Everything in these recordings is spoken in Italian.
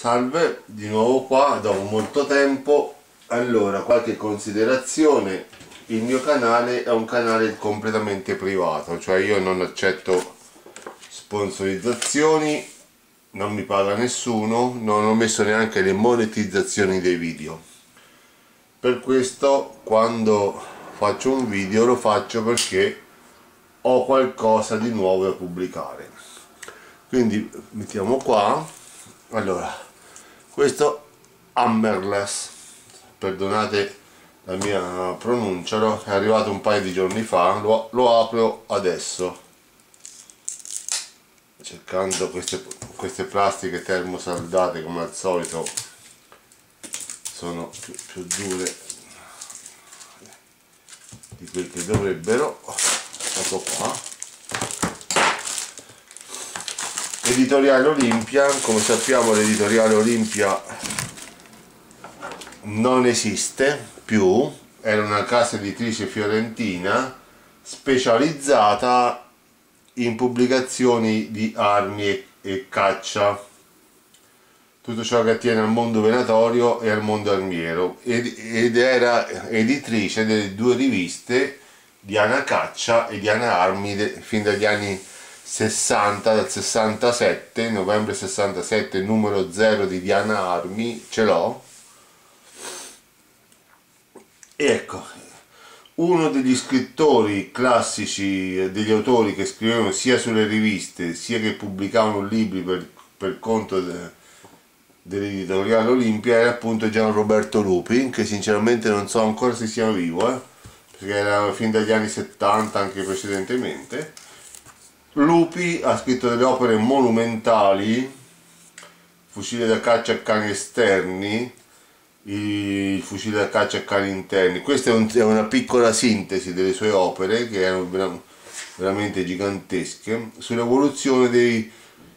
Salve, di nuovo qua, dopo molto tempo. Allora, qualche considerazione. Il mio canale è un canale completamente privato, cioè io non accetto sponsorizzazioni, non mi paga nessuno, non ho messo neanche le monetizzazioni dei video. Per questo quando faccio un video lo faccio perché ho qualcosa di nuovo da pubblicare. Quindi mettiamo qua, allora questo Hammerless perdonate la mia pronuncia no? è arrivato un paio di giorni fa lo, lo apro adesso. Cercando queste, queste plastiche termosaldate come al solito sono più, più dure di quel che dovrebbero. Ecco qua editoriale Olimpia come sappiamo l'editoriale Olimpia non esiste più era una casa editrice fiorentina specializzata in pubblicazioni di armi e, caccia. Tutto ciò che attiene al mondo venatorio e al mondo armiero. Ed, ed era editrice delle due riviste Diana Caccia e Diana Armi fin dagli anni 60 dal 67 novembre 67 numero 0 di Diana Armi ce l'ho. E ecco uno degli scrittori classici degli autori che scrivevano sia sulle riviste sia che pubblicavano libri per, per conto de, dell'editoriale Olimpia era appunto Gian Roberto Lupi che sinceramente non so ancora se sia vivo eh, perché era fin dagli anni 70 anche precedentemente Lupi ha scritto delle opere monumentali, fucile da caccia a cani esterni, il fucile da caccia a cani interni. Questa è, una piccola sintesi delle sue opere che erano veramente gigantesche sull'evoluzione dei,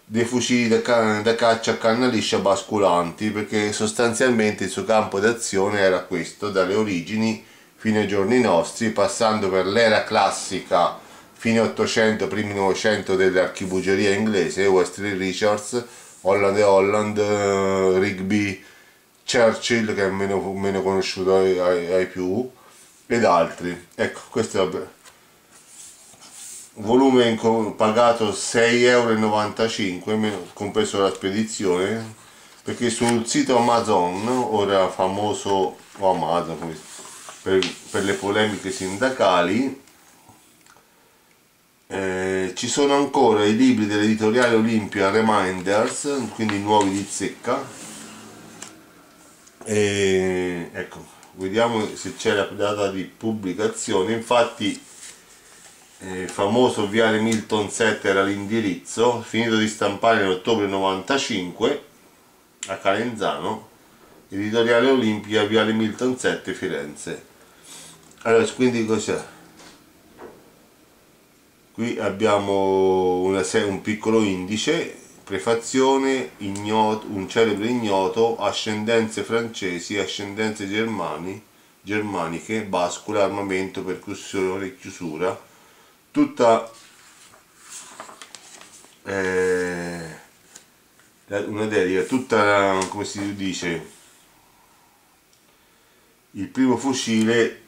dei fucili da, da, caccia a canna liscia basculanti perché sostanzialmente il suo campo d'azione era questo dalle origini fino ai giorni nostri passando per l'era classica fine 800, primi 900 dell'archibugeria inglese, Wesley Richards, Holland e Holland, uh, Rigby, Churchill che è meno, meno conosciuto ai, ai, ai, più ed altri. Ecco, questo è il volume pagato 6,95 euro, compreso la spedizione, perché sul sito Amazon, ora famoso o Amazon per, per le polemiche sindacali, eh, ci sono ancora i libri dell'editoriale Olimpia Reminders, quindi nuovi di zecca. E, ecco, vediamo se c'è la data di pubblicazione. Infatti, eh, famoso Viale Milton 7 era l'indirizzo, finito di stampare nell'ottobre 95 a Calenzano, editoriale Olimpia, Viale Milton 7 Firenze. Allora, quindi cos'è? Qui abbiamo una, un piccolo indice. Prefazione ignoto, un celebre ignoto ascendenze francesi ascendenze germani, germaniche bascula armamento percussione chiusura. Tutta eh, una dedica tutta come si dice il primo fucile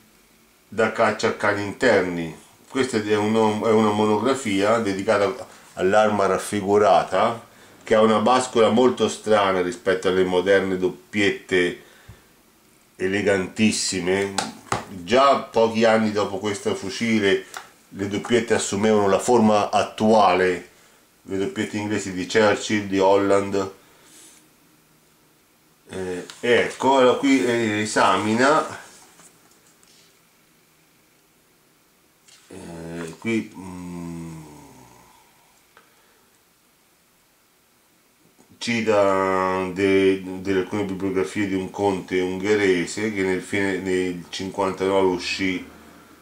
da caccia a cani interni questa è, uno, è una monografia dedicata all'arma raffigurata che ha una bascola molto strana rispetto alle moderne doppiette elegantissime. Già pochi anni dopo questo fucile le doppiette assumevano la forma attuale. Le doppiette inglesi di Churchill, di Holland. Eh, ecco, allora qui eh, esamina qui mm, cita de, delle alcune bibliografie di un conte ungherese che nel, fine, nel 59 uscì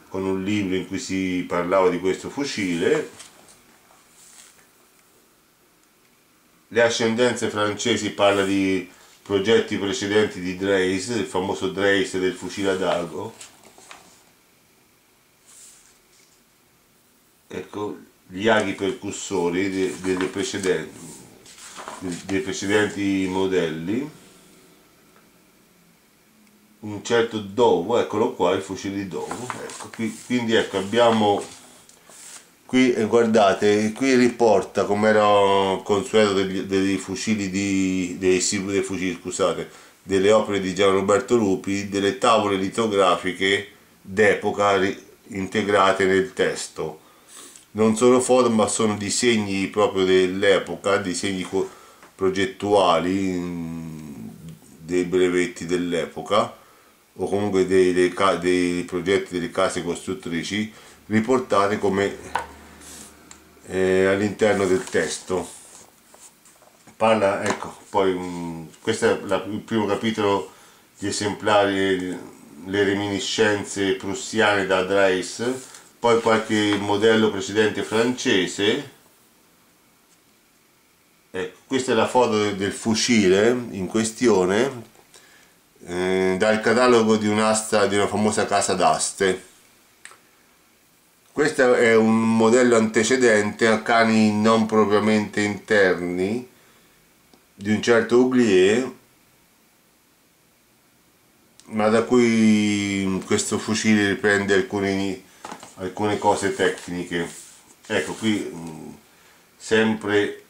con un libro in cui si parlava di questo fucile. Le ascendenze francesi parla di progetti precedenti di Dreis, il famoso Dreis del fucile ad ago ecco, gli aghi percussori delle precedenti dei precedenti modelli. Un certo Dovo, eccolo qua il fucile di Dovo ecco, qui, quindi ecco abbiamo qui eh, guardate qui riporta come era consueto degli, dei fucili di dei, dei fucili scusate delle opere di Gian Roberto Lupi delle tavole litografiche d'epoca integrate nel testo non sono foto ma sono disegni proprio dell'epoca disegni progettuali mm, dei brevetti dell'epoca o comunque dei, dei, dei, progetti delle case costruttrici riportati come eh, all'interno del testo. Parla ecco poi um, questo è la, il primo capitolo di esemplari le reminiscenze prussiane da Dreis poi qualche modello precedente francese. Ecco, questa è la foto del fucile in questione eh, dal catalogo di un'asta di una famosa casa d'aste. Questo è un modello antecedente a cani non propriamente interni di un certo oublier ma da cui questo fucile riprende alcuni, alcune cose tecniche. Ecco qui mm, sempre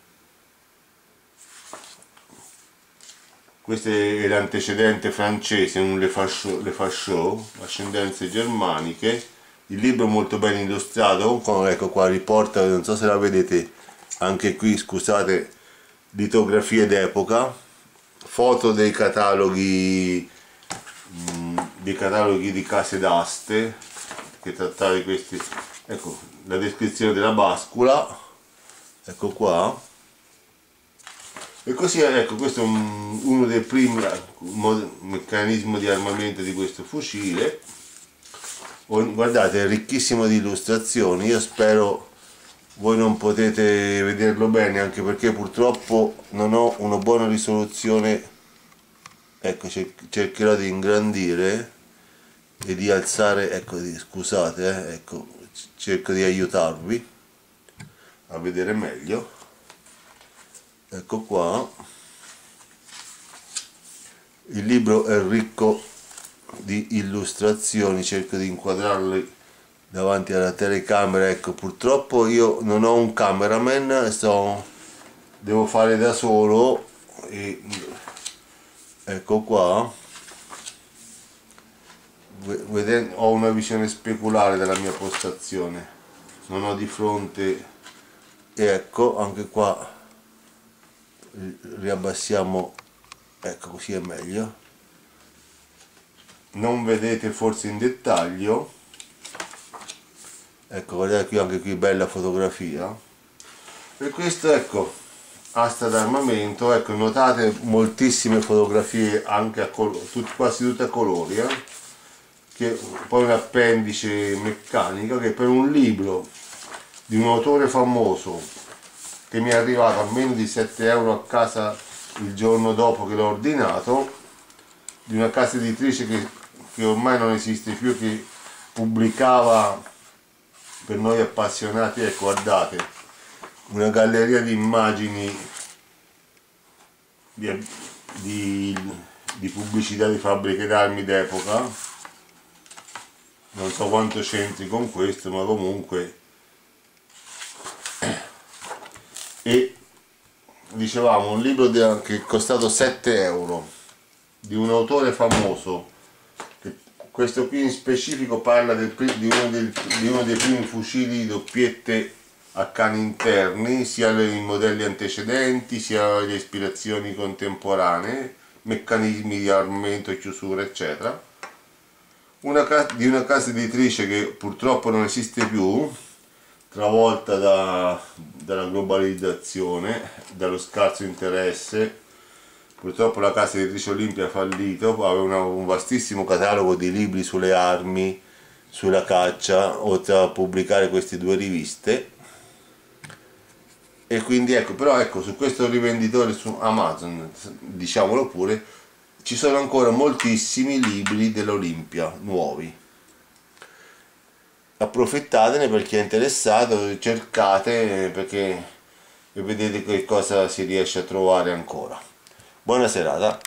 questo è l'antecedente francese, un Le Fachot, ascendenze germaniche, il libro molto ben illustrato, ecco qua riporta, non so se la vedete, anche qui scusate, litografie d'epoca, foto dei cataloghi, mm, dei cataloghi di case d'aste, che trattava di questi, ecco la descrizione della bascula, ecco qua, e così ecco questo è un, uno dei primi meccanismi di armamento di questo fucile. Guardate è ricchissimo di illustrazioni. Io spero voi non potete vederlo bene anche perché purtroppo non ho una buona risoluzione. Ecco cercherò di ingrandire e di alzare ecco scusate eh, ecco cerco di aiutarvi a vedere meglio. Ecco qua. Il libro è ricco di illustrazioni cerco di inquadrarle davanti alla telecamera. Ecco purtroppo io non ho un cameraman sto devo fare da solo e ecco qua ho una visione speculare della mia postazione. Non ho di fronte ecco anche qua riabbassiamo ecco così è meglio. Non vedete forse in dettaglio? Ecco guardate qui anche qui bella fotografia. E questo ecco asta d'armamento. Ecco notate moltissime fotografie anche a tut, quasi tutte a colori eh? Che poi un appendice meccanica che per un libro di un autore famoso che mi è arrivato a meno di 7 euro a casa il giorno dopo che l'ho ordinato di una casa editrice che, che ormai non esiste più che pubblicava per noi appassionati ecco guardate una galleria di immagini di, di, di pubblicità di fabbriche d'armi d'epoca non so quanto c'entri con questo ma comunque e dicevamo un libro che è costato 7 euro di un autore famoso questo qui in specifico parla del, di, uno del, di, uno dei primi fucili doppiette a cani interni sia nei modelli antecedenti sia le ispirazioni contemporanee meccanismi di armamento chiusura eccetera una, di una casa editrice che purtroppo non esiste più travolta da, dalla globalizzazione, dallo scarso interesse. Purtroppo la casa editrice Olimpia ha fallito, aveva un vastissimo catalogo di libri sulle armi, sulla caccia, oltre a pubblicare queste due riviste. E quindi ecco, però ecco, su questo rivenditore su Amazon, diciamolo pure, ci sono ancora moltissimi libri dell'Olimpia nuovi. Approfittatene per chi è interessato cercate perché vedete che cosa si riesce a trovare ancora. Buona serata